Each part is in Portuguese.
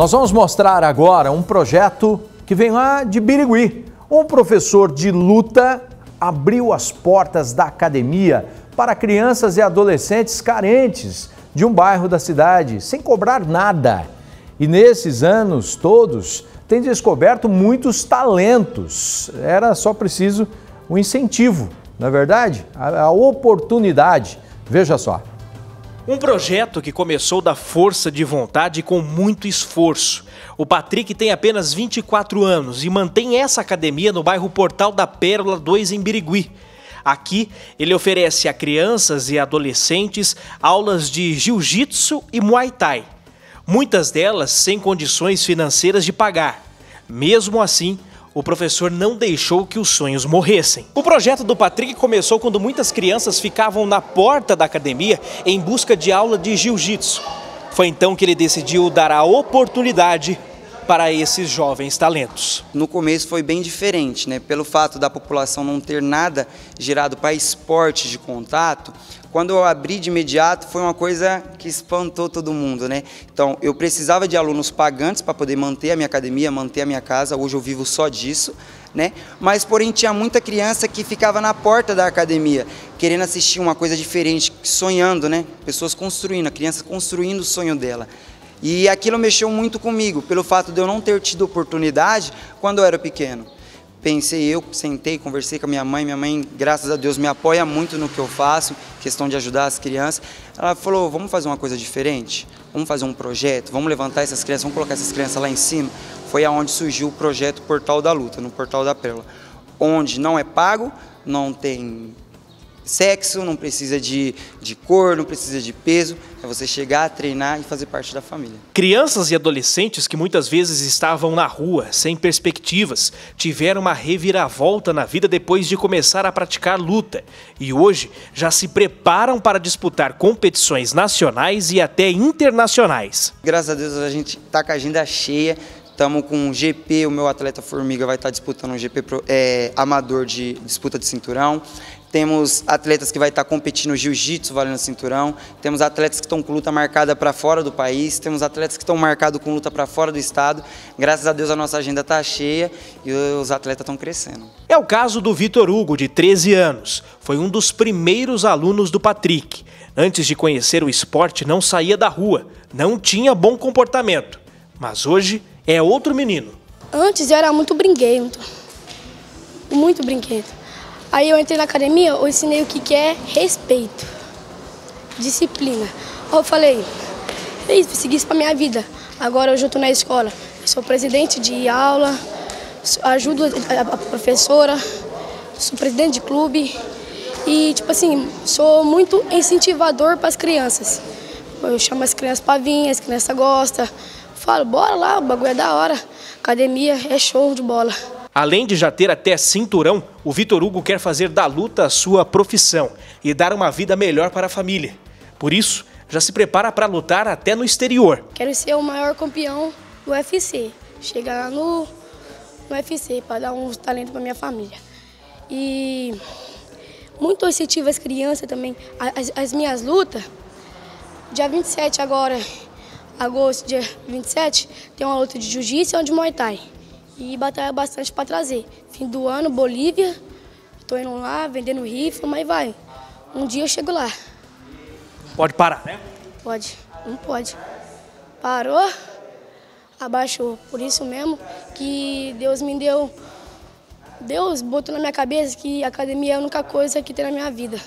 Nós vamos mostrar agora um projeto que vem lá de Birigui. Um professor de luta abriu as portas da academia para crianças e adolescentes carentes de um bairro da cidade, sem cobrar nada. E nesses anos todos, tem descoberto muitos talentos. Era só preciso um incentivo, não é verdade? A oportunidade. Veja só. Um projeto que começou da força de vontade e com muito esforço. O Patrick tem apenas 24 anos e mantém essa academia no bairro Portal da Pérola 2 em Birigui. Aqui, ele oferece a crianças e adolescentes aulas de jiu-jitsu e muay thai. Muitas delas sem condições financeiras de pagar. Mesmo assim, o professor não deixou que os sonhos morressem. O projeto do Patrick começou quando muitas crianças ficavam na porta da academia em busca de aula de jiu-jitsu. Foi então que ele decidiu dar a oportunidade para esses jovens talentos. No começo foi bem diferente, né? Pelo fato da população não ter nada gerado para esporte de contato, quando eu abri de imediato foi uma coisa que espantou todo mundo, né? Então, eu precisava de alunos pagantes para poder manter a minha academia, manter a minha casa. Hoje eu vivo só disso, né? Mas porém tinha muita criança que ficava na porta da academia, querendo assistir uma coisa diferente, sonhando, né? Pessoas construindo, a criança construindo o sonho dela. E aquilo mexeu muito comigo, pelo fato de eu não ter tido oportunidade quando eu era pequeno. Pensei, eu sentei, conversei com a minha mãe, minha mãe, graças a Deus, me apoia muito no que eu faço, questão de ajudar as crianças. Ela falou, vamos fazer uma coisa diferente, vamos fazer um projeto, vamos levantar essas crianças, vamos colocar essas crianças lá em cima. Foi aonde surgiu o projeto Portal da Luta, no Portal da Pérola, onde não é pago, não tem sexo, não precisa de, de cor, não precisa de peso, é você chegar, treinar e fazer parte da família. Crianças e adolescentes que muitas vezes estavam na rua, sem perspectivas, tiveram uma reviravolta na vida depois de começar a praticar luta e hoje já se preparam para disputar competições nacionais e até internacionais. Graças a Deus a gente está com a agenda cheia, Estamos com um GP, o meu atleta Formiga vai estar disputando um GP é, amador de disputa de cinturão. Temos atletas que vai estar competindo jiu-jitsu valendo cinturão. Temos atletas que estão com luta marcada para fora do país. Temos atletas que estão marcados com luta para fora do estado. Graças a Deus a nossa agenda está cheia e os atletas estão crescendo. É o caso do Vitor Hugo, de 13 anos. Foi um dos primeiros alunos do Patrick. Antes de conhecer o esporte, não saía da rua, não tinha bom comportamento. Mas hoje é outro menino. Antes eu era muito brinquedo, muito brinquedo. Aí eu entrei na academia, eu ensinei o que, é respeito, disciplina. Aí eu falei, é isso, vou seguir isso pra minha vida. Agora eu tô na escola, sou presidente de aula, ajudo a professora, sou presidente de clube e, tipo assim, sou muito incentivador para as crianças. Eu chamo as crianças para vir, as crianças gostam. Falo, bora lá, o bagulho é da hora. Academia é show de bola. Além de já ter até cinturão, o Vitor Hugo quer fazer da luta a sua profissão e dar uma vida melhor para a família. Por isso, já se prepara para lutar até no exterior. Quero ser o maior campeão do UFC. Chegar lá no, no UFC para dar uns talentos para minha família. E muito incentivo às crianças também. As, as minhas lutas, dia 27 agora, agosto, dia 27, tem uma luta de jiu-jitsu e uma de muay thai. E batalha bastante para trazer. Fim do ano, Bolívia, estou indo lá, vendendo rifle, mas vai. Um dia eu chego lá. Pode parar, né? Pode, não pode. Parou, abaixou. Por isso mesmo que Deus me deu... Deus botou na minha cabeça que academia é a única coisa que tem na minha vida.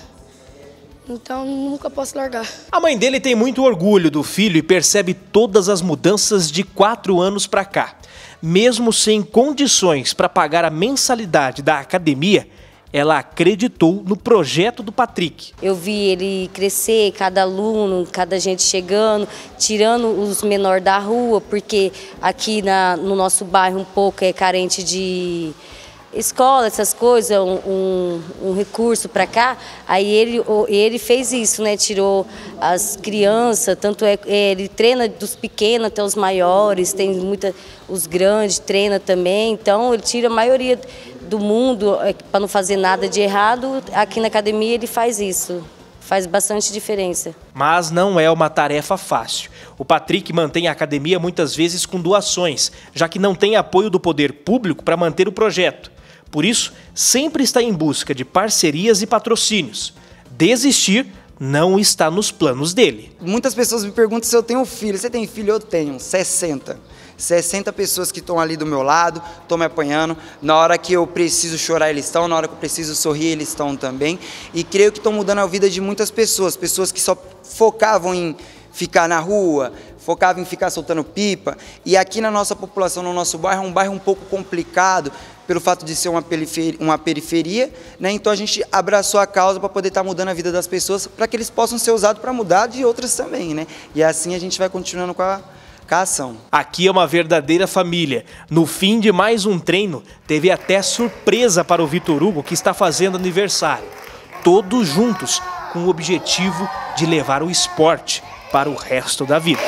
Então nunca posso largar. A mãe dele tem muito orgulho do filho e percebe todas as mudanças de quatro anos para cá. Mesmo sem condições para pagar a mensalidade da academia, ela acreditou no projeto do Patrick. Eu vi ele crescer, cada aluno, cada gente chegando, tirando os menores da rua, porque aqui na, no nosso bairro um pouco é carente de escola, essas coisas, um, um, um recurso para cá, aí ele, ele fez isso, né? Tirou as crianças, tanto é ele treina dos pequenos até os maiores, tem muita os grandes treina também, então ele tira a maioria do mundo é, para não fazer nada de errado. Aqui na academia ele faz isso. faz bastante diferença. Mas não é uma tarefa fácil. O Patrick mantém a academia muitas vezes com doações, já que não tem apoio do poder público para manter o projeto. Por isso, sempre está em busca de parcerias e patrocínios. Desistir não está nos planos dele. Muitas pessoas me perguntam se eu tenho filho. Você tem filho? Eu tenho, 60. 60 pessoas que estão ali do meu lado, estão me apanhando. Na hora que eu preciso chorar, eles estão. Na hora que eu preciso sorrir, eles estão também. E creio que estão mudando a vida de muitas pessoas. Pessoas que só focavam em ficar na rua, focavam em ficar soltando pipa. E aqui na nossa população, no nosso bairro, é um bairro um pouco complicado, pelo fato de ser uma periferia, uma periferia né? então a gente abraçou a causa para poder estar tá mudando a vida das pessoas, para que eles possam ser usados para mudar de outras também. Né? E assim a gente vai continuando com a ação. Aqui é uma verdadeira família. No fim de mais um treino, teve até surpresa para o Vitor Hugo, que está fazendo aniversário. Todos juntos, com o objetivo de levar o esporte para o resto da vida.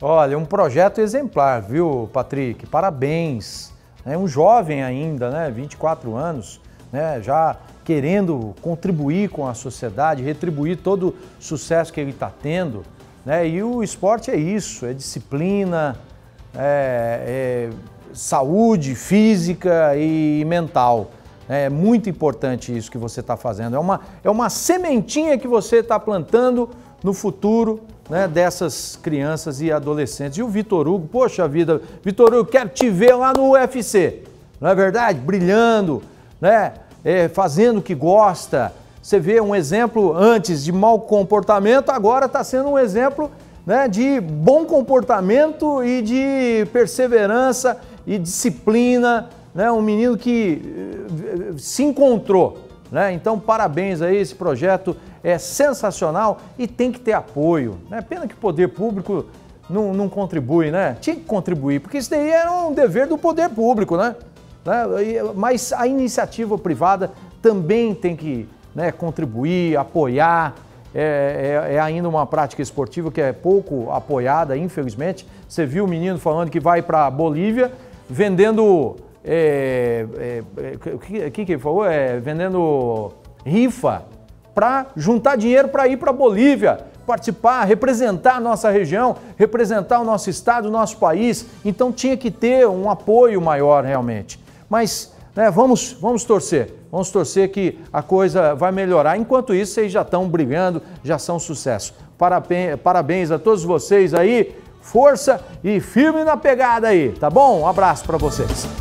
Olha, um projeto exemplar, viu, Patrick? Parabéns. É um jovem ainda, né? 24 anos né, já querendo contribuir com a sociedade, retribuir todo o sucesso que ele está tendo. Né? E o esporte é isso, é disciplina, é, é saúde física e mental. É muito importante isso que você está fazendo. É uma, é uma sementinha que você está plantando no futuro né, dessas crianças e adolescentes. E o Vitor Hugo, poxa vida, Vitor Hugo, quero te ver lá no UFC, não é verdade? Brilhando, né? É, fazendo o que gosta. Você vê um exemplo antes de mau comportamento, agora está sendo um exemplo né, de bom comportamento e de perseverança e disciplina. Né, um menino que eh, se encontrou. Né? Então, parabéns aí, esse projeto é sensacional e tem que ter apoio. Né? Pena que o poder público não, não contribui, né? Tinha que contribuir, porque isso daí era um dever do poder público, né? Né? Mas a iniciativa privada também tem que né, contribuir, apoiar. É, é, é, ainda uma prática esportiva que é pouco apoiada, infelizmente. Você viu o menino falando que vai para a Bolívia vendendo. É, é, é o que, que, ele falou? É, vendendo rifa para juntar dinheiro para ir para a Bolívia, participar, representar a nossa região, representar o nosso estado, o nosso país. Então tinha que ter um apoio maior realmente. Mas né, vamos, vamos torcer, vamos torcer que a coisa vai melhorar. Enquanto isso, vocês já estão brigando, já são sucesso. Parabéns, parabéns a todos vocês aí, força e firme na pegada aí, tá bom? Um abraço para vocês.